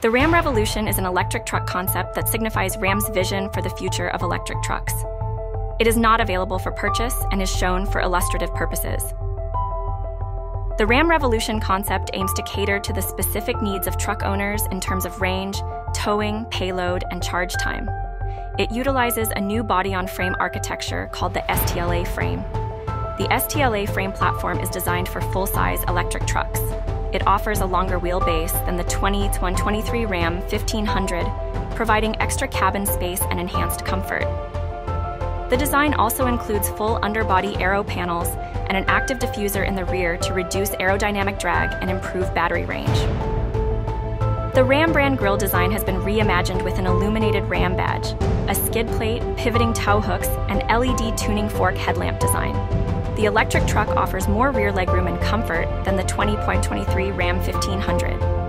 The Ram Revolution is an electric truck concept that signifies Ram's vision for the future of electric trucks. It is not available for purchase and is shown for illustrative purposes. The Ram Revolution concept aims to cater to the specific needs of truck owners in terms of range, towing, payload, and charge time. It utilizes a new body on frame architecture called the STLA frame. The STLA frame platform is designed for full size electric trucks. It offers a longer wheelbase than the 20 to 123 Ram 1500, providing extra cabin space and enhanced comfort. The design also includes full underbody aero panels and an active diffuser in the rear to reduce aerodynamic drag and improve battery range. The Ram brand grille design has been reimagined with an illuminated Ram badge, a skid plate, pivoting tow hooks, and LED tuning fork headlamp design the electric truck offers more rear legroom and comfort than the 20.23 Ram 1500.